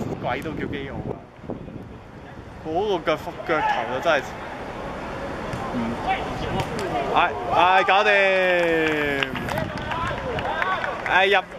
黑鬼都叫基奧啊！嗰、個腳腳頭就真係，嗯，唉唉，搞掂，唉入。